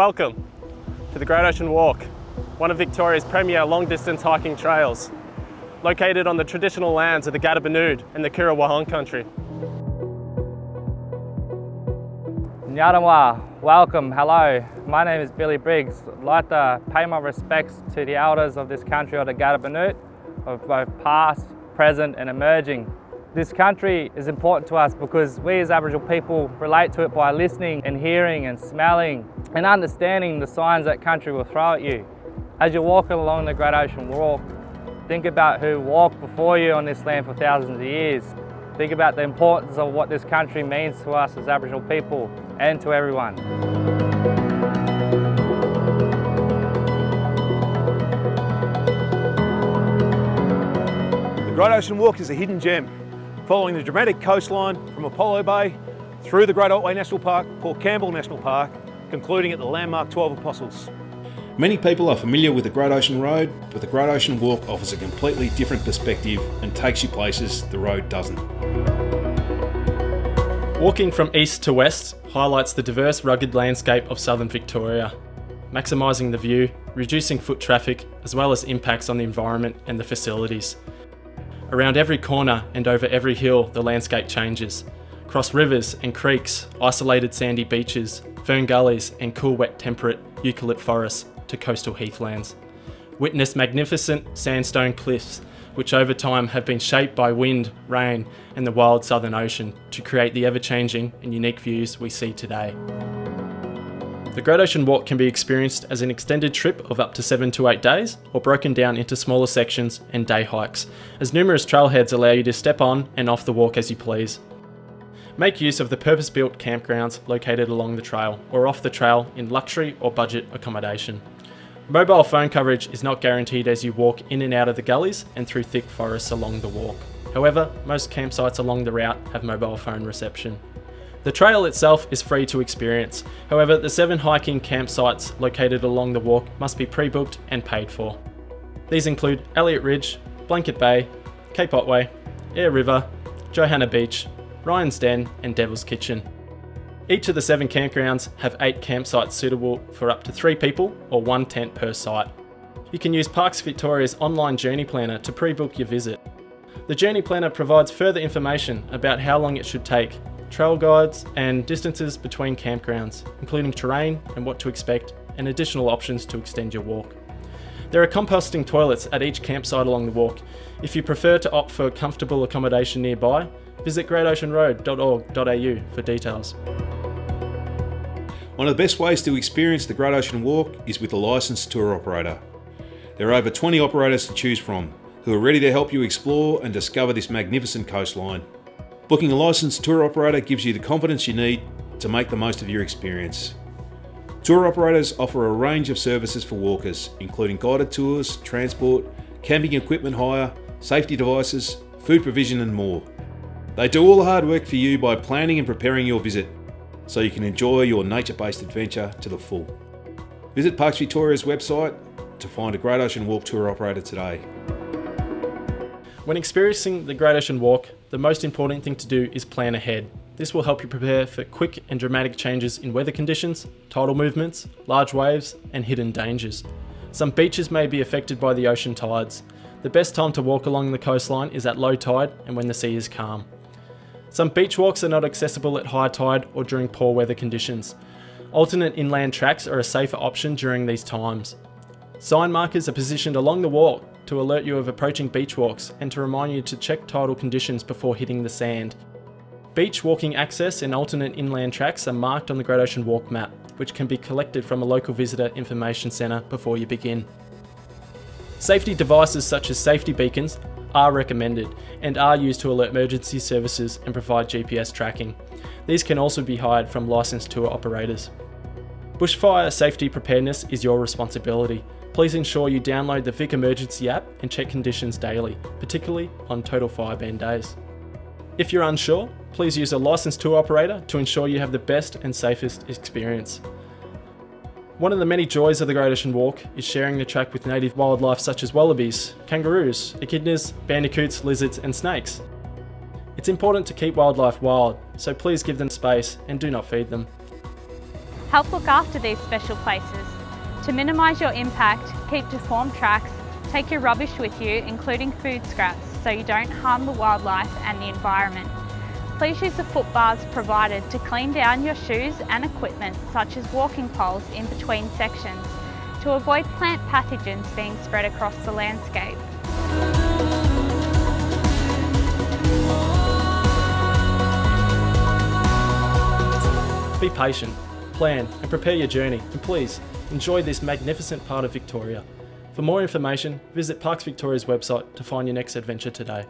Welcome to the Great Ocean Walk, one of Victoria's premier long distance hiking trails, located on the traditional lands of the Gadubanud and the Currawahon country. Nyadamwa, welcome, hello. My name is Billy Briggs. I'd like to pay my respects to the elders of this country of the Gadubanud, of both past, present and emerging. This country is important to us because we as Aboriginal people relate to it by listening and hearing and smelling and understanding the signs that country will throw at you. As you're walking along the Great Ocean Walk, think about who walked before you on this land for thousands of years. Think about the importance of what this country means to us as Aboriginal people and to everyone. The Great Ocean Walk is a hidden gem following the dramatic coastline from Apollo Bay through the Great Otway National Park, Port Campbell National Park, concluding at the landmark 12 Apostles. Many people are familiar with the Great Ocean Road, but the Great Ocean Walk offers a completely different perspective and takes you places the road doesn't. Walking from east to west highlights the diverse rugged landscape of southern Victoria, maximising the view, reducing foot traffic, as well as impacts on the environment and the facilities. Around every corner and over every hill, the landscape changes. Across rivers and creeks, isolated sandy beaches, fern gullies, and cool, wet, temperate eucalypt forests to coastal heathlands. Witness magnificent sandstone cliffs, which over time have been shaped by wind, rain, and the wild southern ocean to create the ever changing and unique views we see today. The Great Ocean Walk can be experienced as an extended trip of up to 7 to 8 days, or broken down into smaller sections and day hikes, as numerous trailheads allow you to step on and off the walk as you please. Make use of the purpose built campgrounds located along the trail or off the trail in luxury or budget accommodation. Mobile phone coverage is not guaranteed as you walk in and out of the gullies and through thick forests along the walk. However, most campsites along the route have mobile phone reception. The trail itself is free to experience, however the seven hiking campsites located along the walk must be pre-booked and paid for. These include Elliott Ridge, Blanket Bay, Cape Otway, Eyre River, Johanna Beach, Ryan's Den and Devil's Kitchen. Each of the seven campgrounds have eight campsites suitable for up to three people or one tent per site. You can use Parks Victoria's online journey planner to pre-book your visit. The journey planner provides further information about how long it should take trail guides, and distances between campgrounds, including terrain and what to expect, and additional options to extend your walk. There are composting toilets at each campsite along the walk. If you prefer to opt for comfortable accommodation nearby, visit greatoceanroad.org.au for details. One of the best ways to experience the Great Ocean Walk is with a licensed tour operator. There are over 20 operators to choose from who are ready to help you explore and discover this magnificent coastline. Booking a licensed tour operator gives you the confidence you need to make the most of your experience. Tour operators offer a range of services for walkers, including guided tours, transport, camping equipment hire, safety devices, food provision, and more. They do all the hard work for you by planning and preparing your visit so you can enjoy your nature based adventure to the full. Visit Parks Victoria's website to find a Great Ocean Walk tour operator today. When experiencing the Great Ocean Walk, the most important thing to do is plan ahead. This will help you prepare for quick and dramatic changes in weather conditions, tidal movements, large waves, and hidden dangers. Some beaches may be affected by the ocean tides. The best time to walk along the coastline is at low tide and when the sea is calm. Some beach walks are not accessible at high tide or during poor weather conditions. Alternate inland tracks are a safer option during these times. Sign markers are positioned along the walk to alert you of approaching beach walks and to remind you to check tidal conditions before hitting the sand. Beach walking access and alternate inland tracks are marked on the Great Ocean Walk map, which can be collected from a local visitor information centre before you begin. Safety devices such as safety beacons are recommended and are used to alert emergency services and provide GPS tracking. These can also be hired from licensed tour operators. Bushfire safety preparedness is your responsibility, Please ensure you download the Vic Emergency app and check conditions daily, particularly on total fireban days. If you're unsure, please use a licensed tour operator to ensure you have the best and safest experience. One of the many joys of the Great Ocean Walk is sharing the track with native wildlife such as wallabies, kangaroos, echidnas, bandicoots, lizards and snakes. It's important to keep wildlife wild, so please give them space and do not feed them. Help look after these special places. To minimise your impact, keep deformed tracks, take your rubbish with you, including food scraps, so you don't harm the wildlife and the environment. Please use the footbaths provided to clean down your shoes and equipment, such as walking poles in between sections, to avoid plant pathogens being spread across the landscape. Be patient, plan and prepare your journey and please enjoy this magnificent part of Victoria. For more information, visit Parks Victoria's website to find your next adventure today.